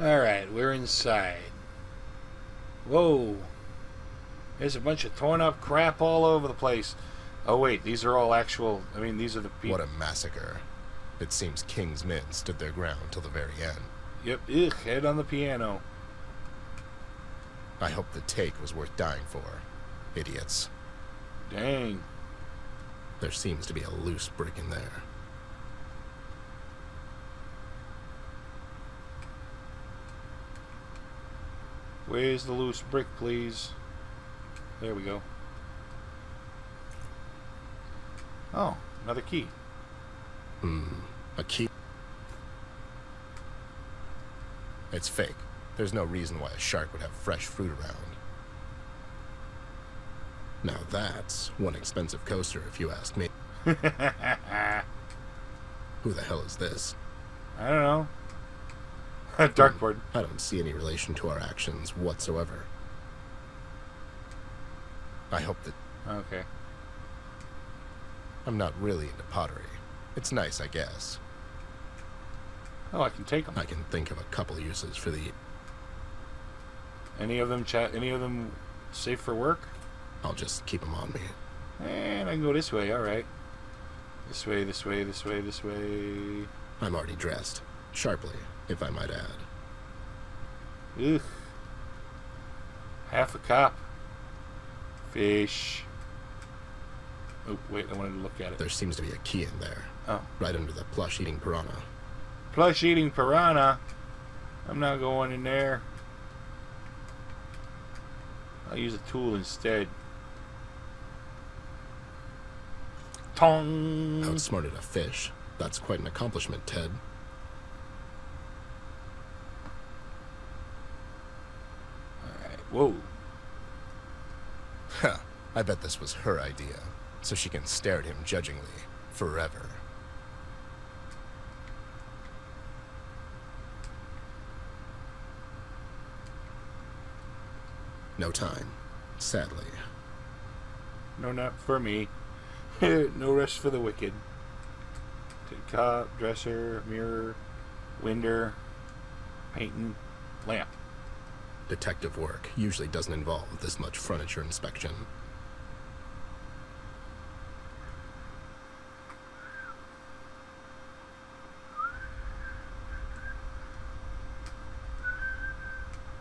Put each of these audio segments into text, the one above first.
Alright, we're inside. Whoa. There's a bunch of torn up crap all over the place. Oh, wait, these are all actual. I mean, these are the people. What a massacre. It seems King's men stood their ground till the very end. Yep, ugh, head on the piano. I hope the take was worth dying for. Idiots. Dang. There seems to be a loose brick in there. Where's the loose brick, please? There we go. Oh, another key. Hmm. A key. It's fake. There's no reason why a shark would have fresh fruit around. Now that's one expensive coaster, if you ask me. Who the hell is this? I don't know. Dartboard. I don't see any relation to our actions whatsoever. I hope that Okay. I'm not really into pottery. It's nice, I guess. Oh, I can take them. I can think of a couple uses for the. Any of them chat? Any of them safe for work? I'll just keep them on me. And I can go this way. All right. This way. This way. This way. This way. I'm already dressed. Sharply, if I might add. Ugh. Half a cop. Fish. Oh, wait, I wanted to look at it. There seems to be a key in there. Oh. Right under the plush eating piranha. Plush eating piranha. I'm not going in there. I'll use a tool instead. Tong. Outsmarted a fish. That's quite an accomplishment, Ted. Alright, Whoa. Huh. I bet this was her idea. So she can stare at him judgingly. Forever. No time. Sadly. No nap for me. no rest for the wicked. Ted cop, dresser, mirror, winder, painting, lamp. Detective work usually doesn't involve this much furniture inspection.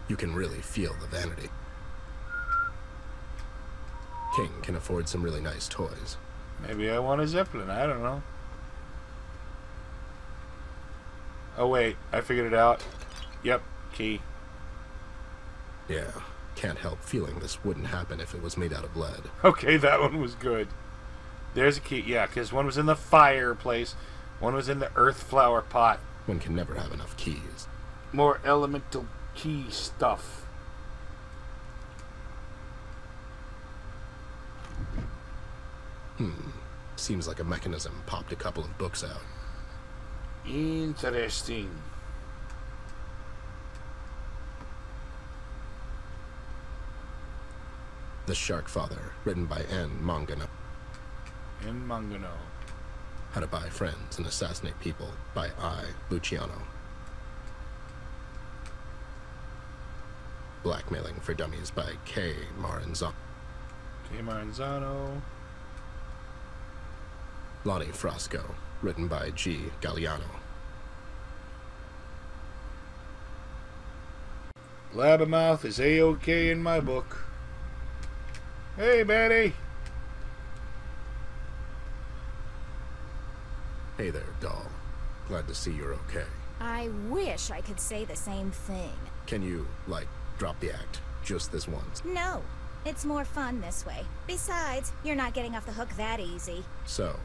You can really feel the vanity. King can afford some really nice toys. Maybe I want a Zeppelin. I don't know. Oh, wait. I figured it out. Yep. Key. Yeah, can't help feeling this wouldn't happen if it was made out of lead. Okay, that one was good. There's a key. Yeah, because one was in the fireplace. One was in the earth flower pot. One can never have enough keys. More elemental key stuff. Hmm. Seems like a mechanism popped a couple of books out. Interesting. The Shark Father, written by N. Mangano. In Mangano. How to Buy Friends and Assassinate People by I. Luciano. Blackmailing for Dummies by K. Maranzano. K. Maranzano. Lonnie Frasco, written by G. Galliano. Blabbermouth is A-OK in my book. Hey, Betty. Hey there, doll. Glad to see you're okay. I wish I could say the same thing. Can you, like, drop the act? Just this once. No, it's more fun this way. Besides, you're not getting off the hook that easy. So,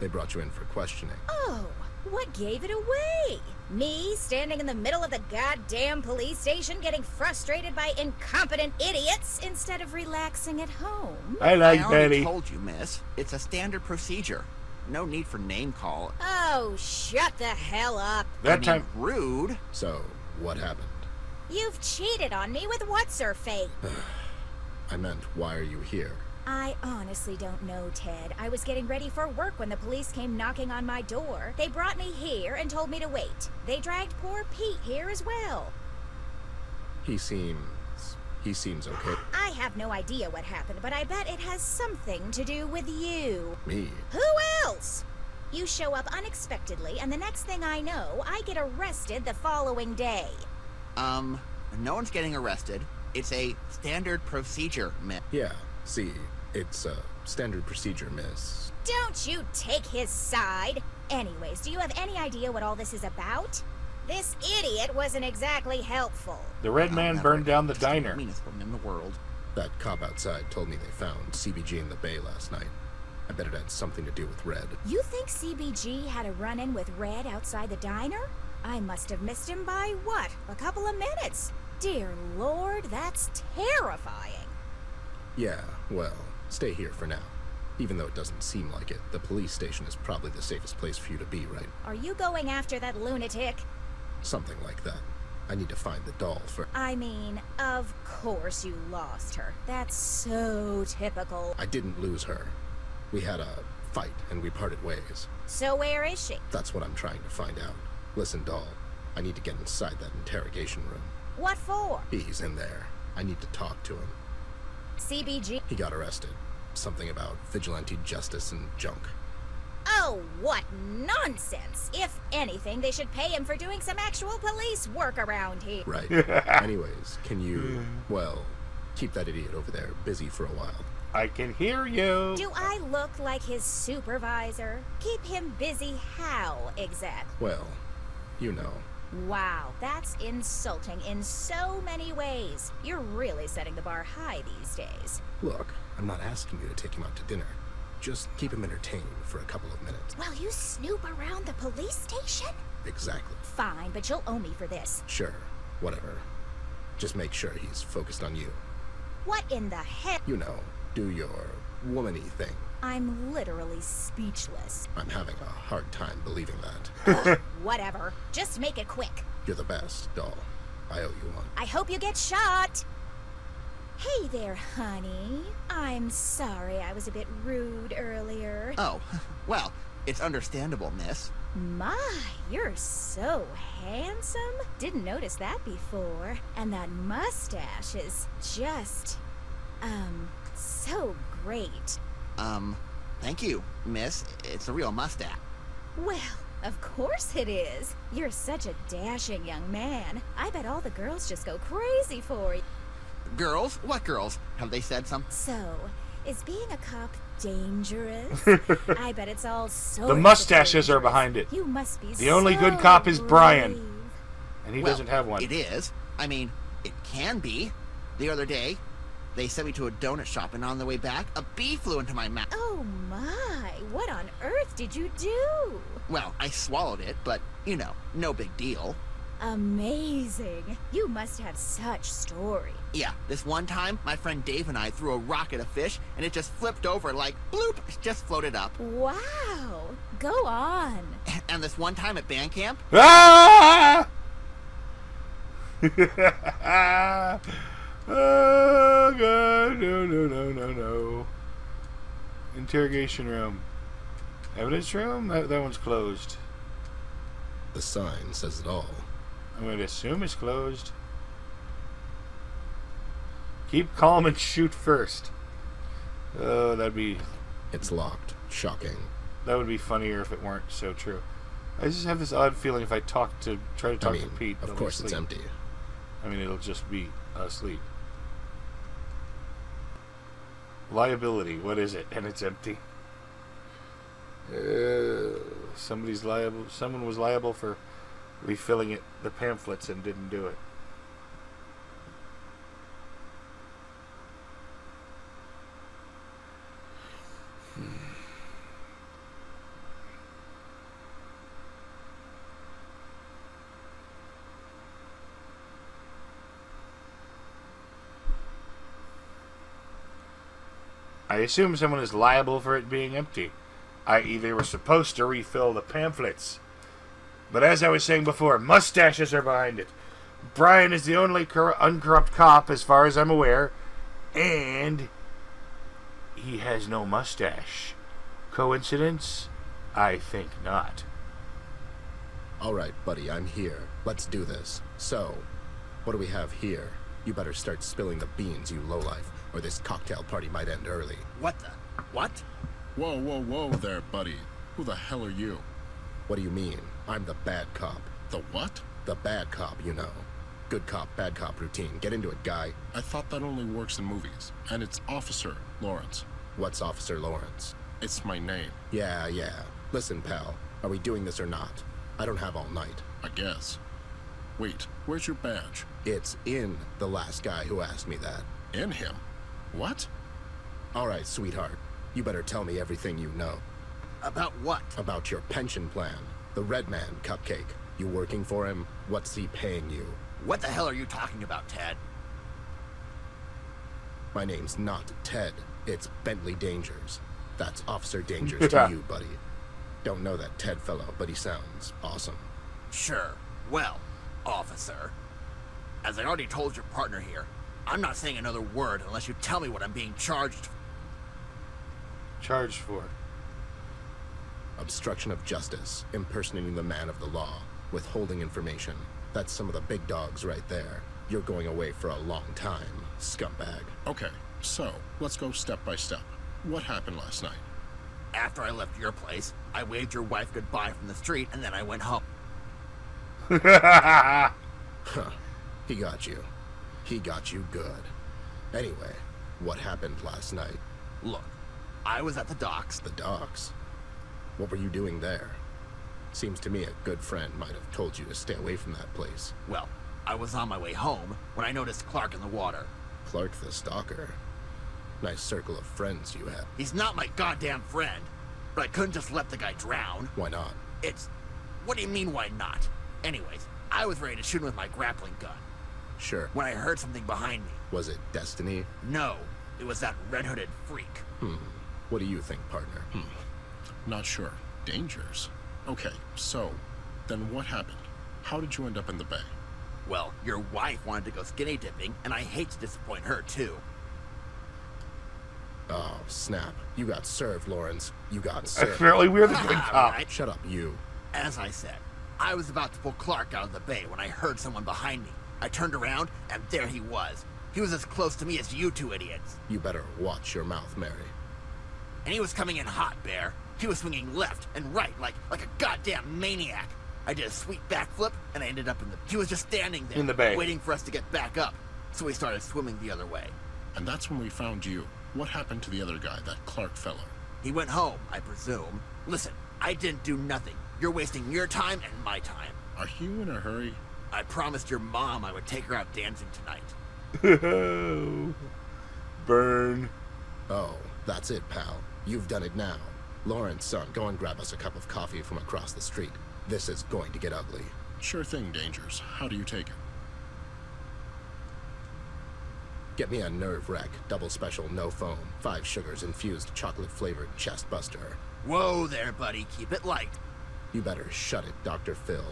they brought you in for questioning. Oh, what gave it away? Me standing in the middle of the goddamn police station getting frustrated by incompetent idiots instead of relaxing at home? I like I already Betty. told you, miss. It's a standard procedure. No need for name call. Oh, shut the hell up. That I mean, time. rude. So, what happened? You've cheated on me with what's her fate. I meant, why are you here? I honestly don't know, Ted. I was getting ready for work when the police came knocking on my door. They brought me here and told me to wait. They dragged poor Pete here as well. He seems... he seems okay. I have no idea what happened, but I bet it has something to do with you. Me? Who else? You show up unexpectedly, and the next thing I know, I get arrested the following day. Um, no one's getting arrested. It's a standard procedure, miss. Yeah, see, it's a standard procedure, miss. Don't you take his side. Anyways, do you have any idea what all this is about? This idiot wasn't exactly helpful. The red man burned down the diner. The meanest woman in the world. That cop outside told me they found CBG in the bay last night. I bet it had something to do with Red. You think CBG had a run in with Red outside the diner? I must have missed him by what? A couple of minutes? Dear Lord, that's terrifying. Yeah, well, stay here for now. Even though it doesn't seem like it, the police station is probably the safest place for you to be, right? Are you going after that lunatic? Something like that. I need to find the doll for. I mean, of course you lost her. That's so typical. I didn't lose her. We had a fight and we parted ways. So where is she? That's what I'm trying to find out. Listen, doll, I need to get inside that interrogation room. What for? He's in there. I need to talk to him. CBG? He got arrested. Something about vigilante justice and junk. Oh, what nonsense! If anything, they should pay him for doing some actual police work around here. Right. Anyways, can you, hmm. well, keep that idiot over there busy for a while? I can hear you. Do I look like his supervisor? Keep him busy how, exactly? Well, you know. Wow, that's insulting in so many ways. You're really setting the bar high these days. Look, I'm not asking you to take him out to dinner. Just keep him entertained for a couple of minutes. Well, you snoop around the police station? Exactly. Fine, but you'll owe me for this. Sure. Whatever. Just make sure he's focused on you. What in the heck? You know, do your womany thing. I'm literally speechless. I'm having a hard time believing that. Whatever. Just make it quick. You're the best, doll. I owe you one. I hope you get shot. Hey there, honey. I'm sorry I was a bit rude earlier. Oh, well, it's understandable, miss. My, you're so handsome. Didn't notice that before. And that mustache is just, um, so great. Um, thank you, miss. It's a real mustache. Well, of course it is. You're such a dashing young man. I bet all the girls just go crazy for you. Girls? What girls? Have they said something? So, is being a cop dangerous? I bet it's all so. The mustaches are behind it. You must be The only good cop is Brian. brave. And he Well, doesn't have one. It is. I mean, it can be. The other day, they sent me to a donut shop, and on the way back, a bee flew into my mouth. Oh my, what on earth did you do? Well, I swallowed it, but, you know, no big deal. Amazing. You must have such story. Yeah, this one time, my friend Dave and I threw a rock at a fish, and it just flipped over like bloop, it just floated up. Wow. Go on. And this one time at band camp, Ah! oh god, no, no, no, no, no. Interrogation room. Evidence room? That, that one's closed. The sign says it all. I'm going to assume it's closed. Keep calm and shoot first. Oh, that'd be It's locked. Shocking. that would be funnier if it weren't so true. I just have this odd feeling if I talk to try to I talk mean, to Pete. of course it's empty. I mean, it'll just be asleep. Liability. What is it? And it's empty. Uh, somebody's liable. Someone was liable for refilling it, the pamphlets, and didn't do it. I assume someone is liable for it being empty, i.e., they were supposed to refill the pamphlets. But as I was saying before, mustaches are behind it. Brian is the only cor- uncorrupt cop, as far as I'm aware, and he has no mustache. Coincidence? I think not. All right, buddy, I'm here. Let's do this. So, what do we have here? You better start spilling the beans, you lowlife, or this cocktail party might end early. What the? What? Whoa, whoa, whoa there, buddy. Who the hell are you? What do you mean? I'm the bad cop. The what? The bad cop, you know. Good cop, bad cop routine. Get into it, guy. I thought that only works in movies. And it's Officer Lawrence. What's Officer Lawrence? It's my name, Yeah, yeah. Listen, pal. Are we doing this or not? I don't have all night. I guess. Wait, where's your badge? It's in the last guy who asked me that. In him. What? All right, sweetheart. You better tell me everything you know About what? about your pension plan. The Red Man Cupcake. You working for him? What's he paying you? What the hell are you talking about, Ted? My name's not Ted. It's Bentley Dangers. That's Officer Dangers to you, buddy. Don't know that Ted fellow, but he sounds awesome. Sure. Well, officer. As I already told your partner here, I'm not saying another word unless you tell me what I'm being charged. for. Charged for. Obstruction of justice, impersonating the man of the law, withholding information. That's some of the big dogs right there. You're going away for a long time, scumbag. Okay, so let's go step by step. What happened last night? After I left your place, I waved your wife goodbye from the street and then I went home. Huh. He got you. He got you good. Anyway, what happened last night? Look, I was at the docks. The docks. What were you doing there? Seems to me a good friend might have told you to stay away from that place. Well, I was on my way home when I noticed Clark in the water. Clark the Stalker. Nice circle of friends you have. He's not my goddamn friend, but I couldn't just let the guy drown. Why not? It's. What do you mean, why not? Anyways, I was ready to shoot him with my grappling gun Sure. when I heard something behind me. Was it destiny? No, it was that red hooded freak. Hmm. What do you think, partner? Hmm. Not sure. Dangers. Okay, so, then what happened? How did you end up in the bay? Well, your wife wanted to go skinny dipping, and I hate to disappoint her, too. Oh, snap. You got served, Lawrence. You got served. Apparently, we're the good cop. Right? Shut up, you. As I said, I was about to pull Clark out of the bay when I heard someone behind me. I turned around, and there he was. He was as close to me as you two idiots. You better watch your mouth, Mary. And he was coming in hot, Bear. He was swinging left and right like like a goddamn maniac. I did a sweet backflip, and I ended up in the... He was just standing there. In the bay. Waiting for us to get back up. So we started swimming the other way. And that's when we found you. What happened to the other guy, that Clark fellow? He went home, I presume. Listen, I didn't do nothing. You're wasting your time and my time. Are you in a hurry? I promised your mom I would take her out dancing tonight. Burn. Oh, that's it, pal. You've done it now. Lawrence, son, go and grab us a cup of coffee from across the street. This is going to get ugly. Sure thing, Dangers. How do you take it? Get me a nerve wreck, double special, no foam, five sugars, infused chocolate flavored chest buster. Whoa there, buddy. Keep it light. You better shut it, Dr. Phil.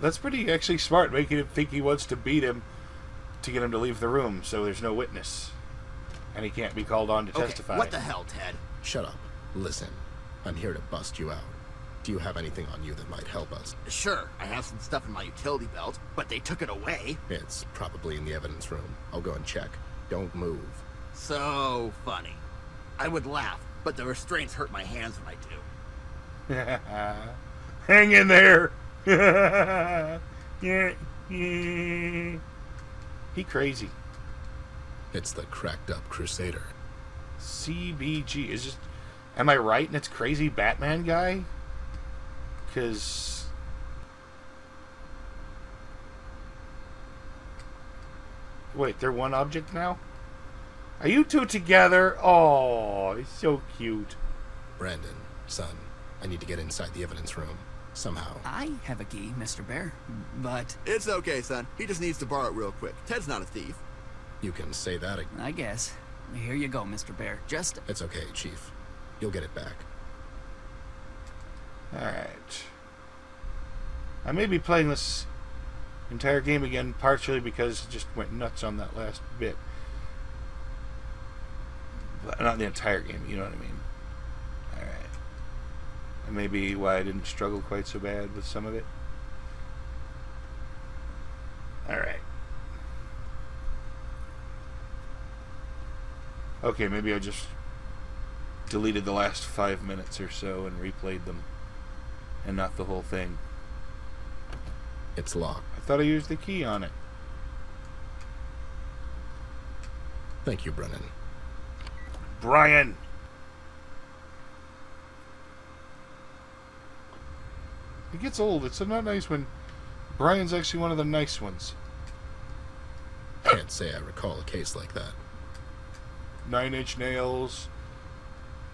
That's pretty actually smart, making him think he wants to beat him to get him to leave the room so there's no witness. And he can't be called on to Okay, testify. what the hell, Ted? Shut up. Listen, I'm here to bust you out. Do you have anything on you that might help us? Sure, I have some stuff in my utility belt, but they took it away. It's probably in the evidence room. I'll go and check. Don't move. So funny. I would laugh, but the restraints hurt my hands when I do. Hang in there. He crazy. It's the cracked up crusader. CBG is just. Am I right? And it's crazy Batman guy. Because wait, they're one object now. Are you two together? Oh, it's so cute. Brandon, son, I need to get inside the evidence room. Somehow. I have a key, Mr. Bear, but It's okay, son. He just needs to borrow it real quick. Ted's not a thief. You can say that again. I guess. Here you go, Mr. Bear. Just It's okay, Chief. You'll get it back. All right. I may be playing this entire game again, partially because it just went nuts on that last bit. But not the entire game, you know what I mean and maybe why I didn't struggle quite so bad with some of it. All right. Okay, maybe I just deleted the last five minutes or so and replayed them, and not the whole thing. It's locked. I thought I used the key on it. Thank you, Brennan. Brian! It gets old. It's not nice when Brian's actually one of the nice ones. Can't say I recall a case like that. Nine Inch Nails,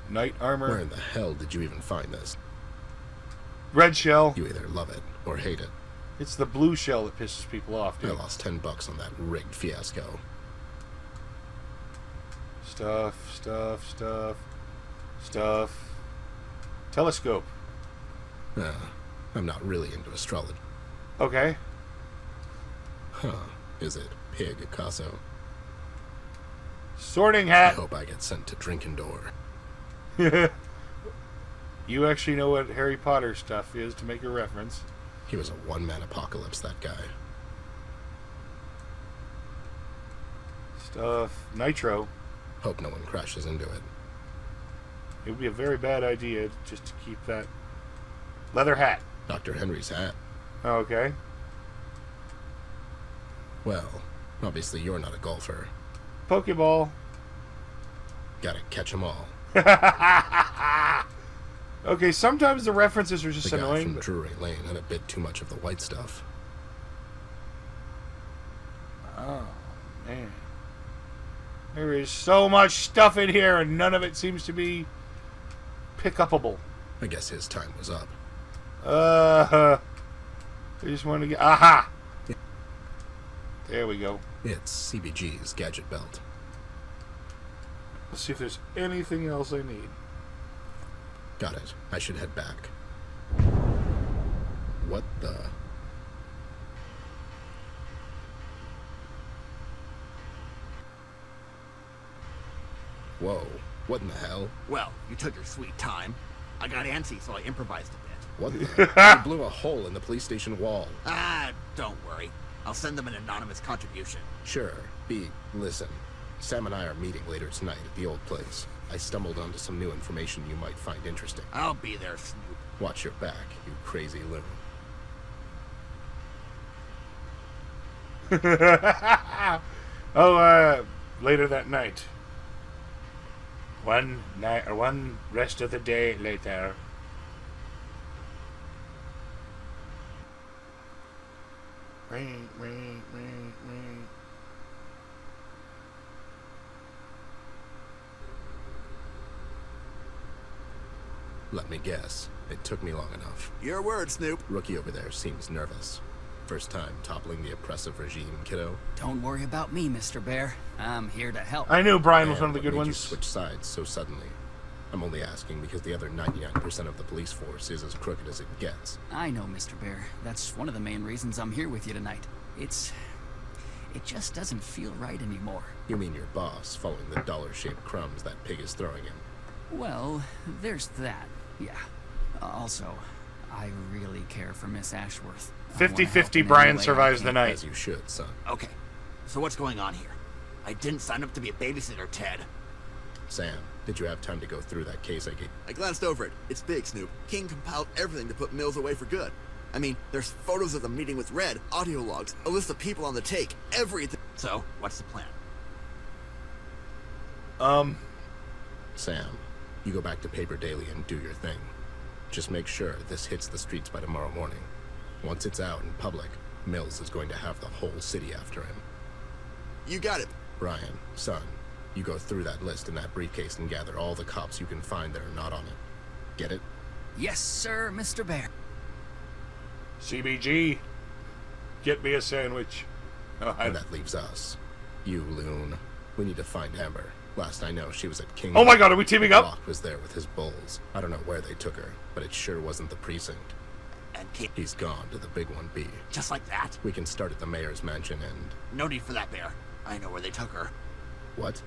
Knight Armor, Where in the hell did you even find this? Red Shell. You either love it or hate it. It's the blue shell that pisses people off, dude. I lost ten bucks on that rigged fiasco. Stuff, stuff, stuff, stuff. Telescope. Uh, I'm not really into astrology. Okay. Huh. Is it Pig Picasso? Sorting hat. I hope I get sent to Drinkendoor. you actually know what Harry Potter stuff is to make a reference. He was a one-man apocalypse, that guy. Stuff. Nitro. Hope no one crashes into it. It would be a very bad idea just to keep that leather hat. Dr. Henry's hat. Okay. Well, obviously you're not a golfer. Pokeball. Gotta catch 'em all. Okay, sometimes the references are just The guy annoying. from but- Drury Lane had a bit too much of the white stuff. Oh, man. There is so much stuff in here, and none of it seems to be pick upable. I guess his time was up. Uh, I just want to get. Aha! There we go. It's CBG's gadget belt. Let's see if there's anything else I need. Got it. I should head back. What the? Whoa. What in the hell? Well, you took your sweet time. I got antsy, so I improvised a bit. What the? you blew a hole in the police station wall. Ah, don't worry. I'll send them an anonymous contribution. Sure. B, listen. Sam and I are meeting later tonight at the old place. I stumbled onto some new information you might find interesting. I'll be there, Snoop. Watch your back, you crazy loon. Oh, uh, later that night. One night, or one rest of the day later. Ring, ring, ring, ring. Let me guess. It took me long enough. Your word, Snoop. Rookie over there seems nervous. First time toppling the oppressive regime, kiddo. Don't worry about me, Mr. Bear. I'm here to help. I knew Brian was And one of the what good made You ones. switch sides so suddenly. I'm only asking because the other 99% of the police force is as crooked as it gets. I know, Mr. Bear. That's one of the main reasons I'm here with you tonight. It's. It just doesn't feel right anymore. You mean your boss following the dollar-shaped crumbs that pig is throwing him? Well, there's that. Yeah. Also, I really care for Miss Ashworth. I wanna 50 help 50 in any Brian survives the night. As you should, son. Okay, so what's going on here? I didn't sign up to be a babysitter, Ted. Sam, did you have time to go through that case I gave? I glanced over it. It's big, Snoop. King compiled everything to put Mills away for good. I mean, there's photos of the meeting with Red, audio logs, a list of people on the take, everything. So, what's the plan? Um, Sam, you go back to Paper Daily and do your thing. Just make sure this hits the streets by tomorrow morning. Once it's out in public, Mills is going to have the whole city after him. You got it. Brian, son, you go through that list in that briefcase and gather all the cops you can find that are not on it. Get it? Yes, sir, Mr. Bear. CBG, get me a sandwich. Oh, And that leaves us. You, Loon. We need to find Amber. Last I know, she was at King. oh my god, are we teaming up? Locke was there with his bulls. I don't know where they took her, but it sure wasn't the precinct. And King, He's gone to the big one B. just like that? We can start at the mayor's mansion and. No need for that, Bear. I know where they took her. What?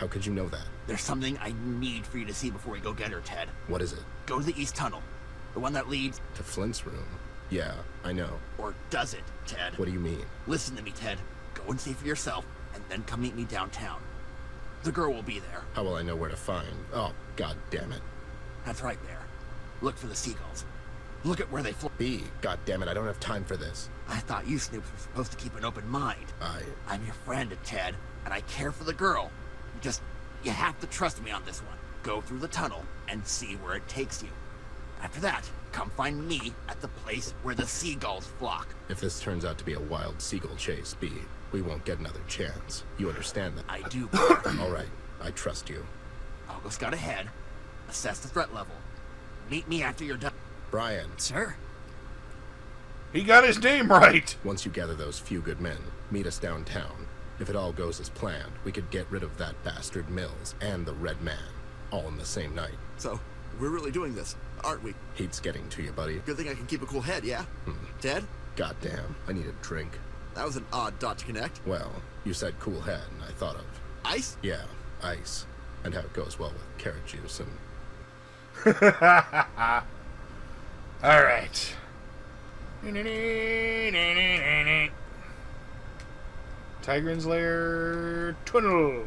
How could you know that? There's something I need for you to see before we go get her, Ted. What is it? Go to the East Tunnel. The one that leads, To Flint's room? Yeah, I know. or does it, Ted? What do you mean? Listen to me, Ted. Go and see for yourself, and then come meet me downtown. The girl will be there. How will I know where to find? Oh, god damn it. That's right, there. Look for the seagulls. Look at where they fly. B, god damn it, I don't have time for this. I thought you Snoops were supposed to keep an open mind. I... I'm your friend, Ted, and I care for the girl. You just, you have to trust me on this one. Go through the tunnel and see where it takes you. After that, come find me at the place where the seagulls flock. If this turns out to be a wild seagull chase, B, we won't get another chance. You understand that? I do. All right, I trust you. I'll go scout ahead, assess the threat level. Meet me after you're done. Brian, Sir? He got his name right. once you gather those few good men, meet us downtown. If it all goes as planned, we could get rid of that bastard Mills and the Red Man, all in the same night. So, we're really doing this, aren't we? Heat's getting to you, buddy. Good thing I can keep a cool head, yeah? Hmm. Ted? Goddamn, I need a drink. That was an odd dot to connect. Well, you said cool head, and I thought of, Ice? yeah, ice, and how it goes well with carrot juice and All right. Tigrin's Lair Tunnel.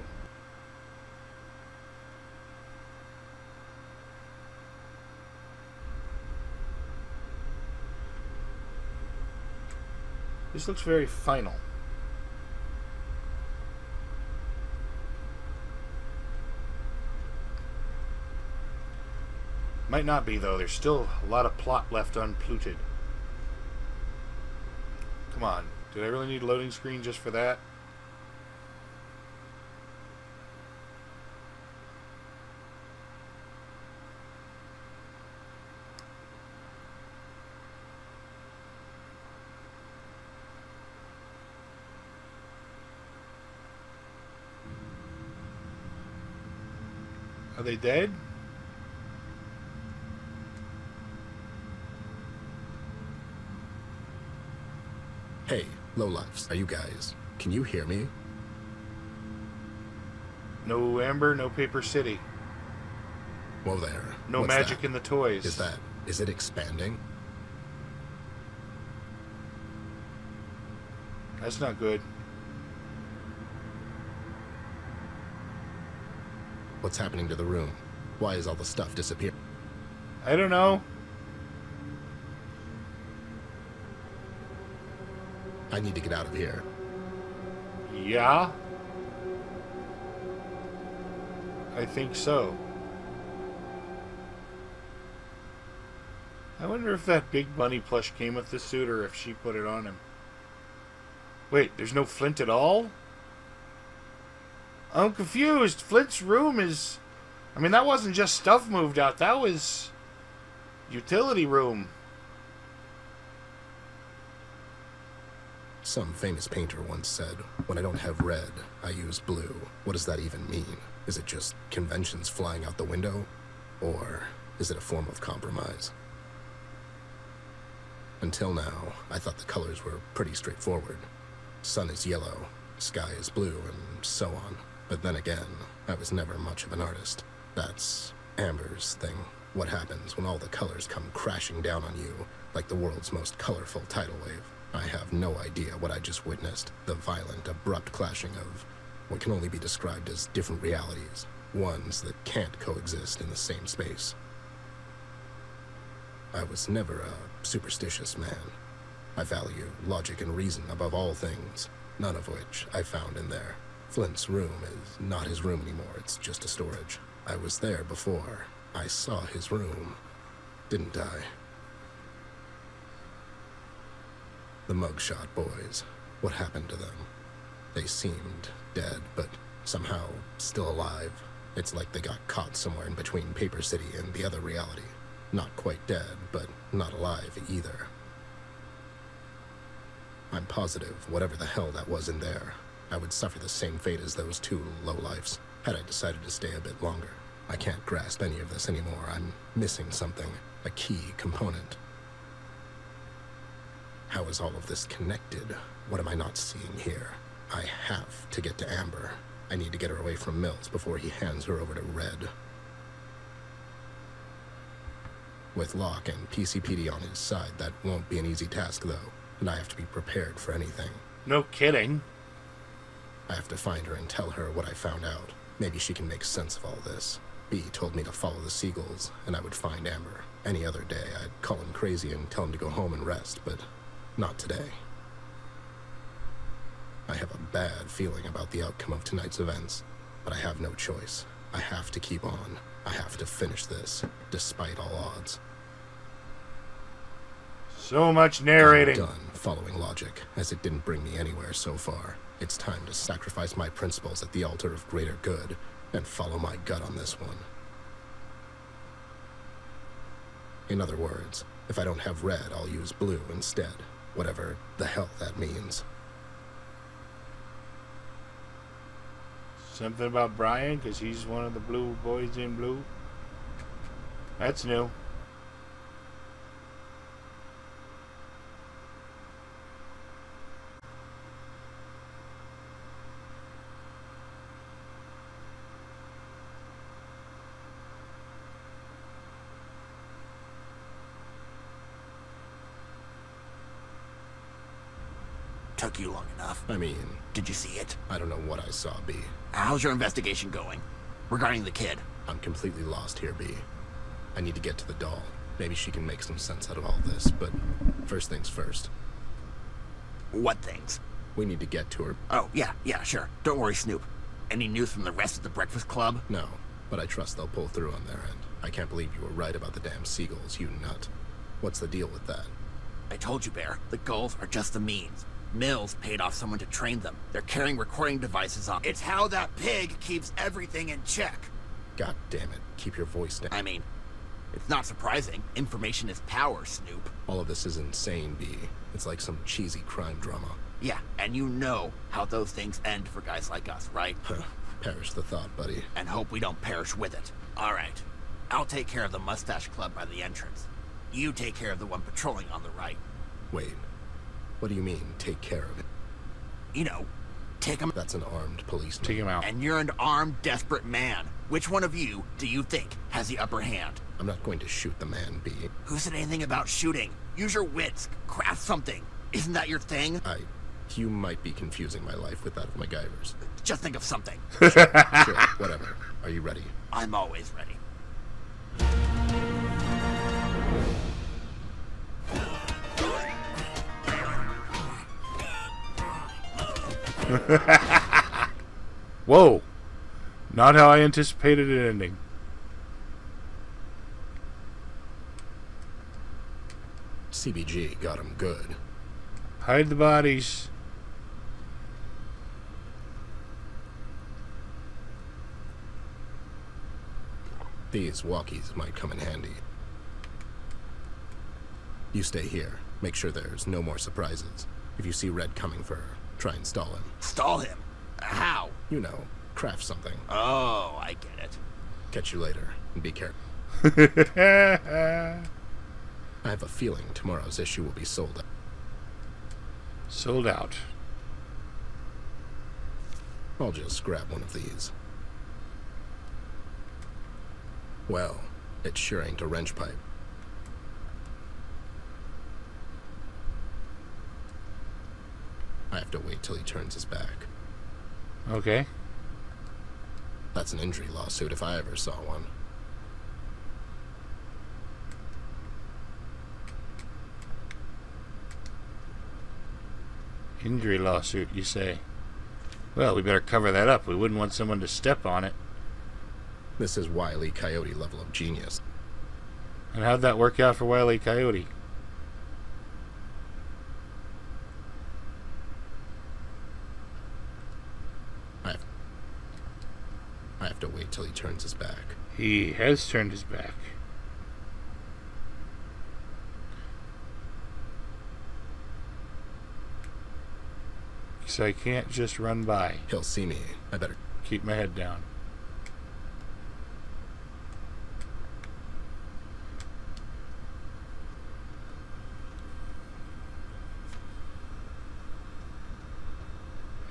This looks very final. Might not be though. There's still a lot of plot left unpluted. Come on. Did I really need a loading screen just for that? Are they dead? Hey, lowlifes, are you guys? Can you hear me? No Amber, no Paper City. Whoa there. No What's magic that? in the toys. Is that. Is it expanding? That's not good. What's happening to the room? Why is all the stuff disappearing? I don't know. I need to get out of here. Yeah? I think so. I wonder if that big bunny plush came with the suit or if she put it on him. Wait, there's no Flint at all? I'm confused. Flint's room is. I mean, that wasn't just stuff moved out, that was. utility room. Some famous painter once said, When I don't have red, I use blue. What does that even mean? Is it just conventions flying out the window? Or is it a form of compromise? Until now, I thought the colors were pretty straightforward. Sun is yellow, sky is blue, and so on. But then again, I was never much of an artist. That's Amber's thing. What happens when all the colors come crashing down on you like the world's most colorful tidal wave? I have no idea what I just witnessed. The violent, abrupt clashing of what can only be described as different realities, ones that can't coexist in the same space. I was never a superstitious man. I value logic and reason above all things, none of which I found in there. Flint's room is not his room anymore, it's just a storage. I was there before. I saw his room, didn't I? The mugshot boys. What happened to them? They seemed dead, but somehow still alive. It's like they got caught somewhere in between Paper City and the other reality. Not quite dead, but not alive either. I'm positive, whatever the hell that was in there, I would suffer the same fate as those two lowlifes, had I decided to stay a bit longer. I can't grasp any of this anymore. I'm missing something, a key component. How is all of this connected? What am I not seeing here? I have to get to Amber. I need to get her away from Mills before he hands her over to Red. With Locke and PCPD on his side, that won't be an easy task, though, and I have to be prepared for anything. No kidding. I have to find her and tell her what I found out. Maybe she can make sense of all this. B told me to follow the seagulls, and I would find Amber. Any other day, I'd call him crazy and tell him to go home and rest, but not today. I have a bad feeling about the outcome of tonight's events, but I have no choice. I have to keep on. I have to finish this, despite all odds. So much I'm narrating. done following logic, as it didn't bring me anywhere so far. It's time to sacrifice my principles at the altar of greater good and follow my gut on this one. In other words, if I don't have red, I'll use blue instead. Whatever the hell that means. Something about Brian, because he's one of the blue boys in blue. That's new. Took you long enough. I mean, Did you see it? I don't know what I saw, B. How's your investigation going? Regarding the kid. I'm completely lost here, B. I need to get to the doll. Maybe she can make some sense out of all this, but first things first. What things? We need to get to her. Oh, yeah, yeah, sure. Don't worry, Snoop. Any news from the rest of the Breakfast Club? No, but I trust they'll pull through on their end. I can't believe you were right about the damn seagulls, you nut. What's the deal with that? I told you, Bear. The gulls are just the means. Mills paid off someone to train them. They're carrying recording devices on. It's how that pig keeps everything in check. God damn it, keep your voice down. I mean, it's not surprising. Information is power, Snoop. All of this is insane, B. It's like some cheesy crime drama. Yeah, and you know how those things end for guys like us, right? Huh. Perish the thought, buddy. And hope we don't perish with it. All right. I'll take care of the Mustache Club by the entrance. You take care of the one patrolling on the right. Wait. What do you mean, take care of it? You know, take him. That's an armed policeman. Take him out. And you're an armed, desperate man. Which one of you do you think has the upper hand? I'm not going to shoot the man, B. Who said anything about shooting? Use your wits. Craft something. Isn't that your thing? I... You might be confusing my life with that of MacGyver's. Just think of something. Sure, whatever. Are you ready? I'm always ready. Whoa! Not how I anticipated it ending. CBG got him good. Hide the bodies. These walkies might come in handy. You stay here. Make sure there's no more surprises. If you see Red coming for her, try and stall him. Stall him. How? You know, craft something. Oh, I get it. Catch you later, and be careful. I have a feeling tomorrow's issue will be sold out. Sold out. I'll just grab one of these. Well, it sure ain't a wrench pipe. I have to wait till he turns his back. Okay. That's an injury lawsuit if I ever saw one. Injury lawsuit, you say? Well, we better cover that up. We wouldn't want someone to step on it. This is Wile E. Coyote level of genius. And how'd that work out for Wile E. Coyote? I have, I have to wait till he turns his back. He has turned his back. So I can't just run by. He'll see me. I better. Keep my head down.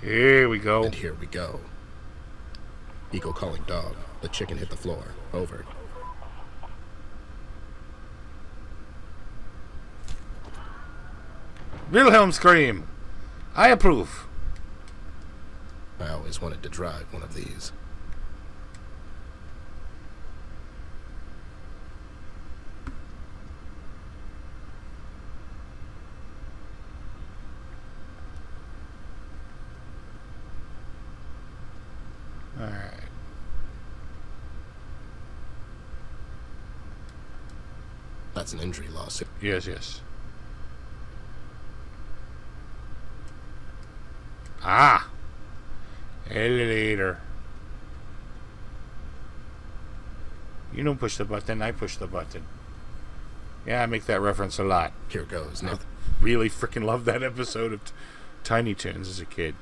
Here we go. And here we go. Eagle calling dog. The chicken hit the floor. Over. Wilhelm scream. I approve. I always wanted to drive one of these. That's an injury lawsuit. Yes, yes. Ah! Elevator. You don't push the button, I push the button. Yeah, I make that reference a lot. Here goes. Nathan. Really freaking love that episode of T- Tiny Toons as a kid.